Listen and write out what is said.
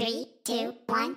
Three, two, one,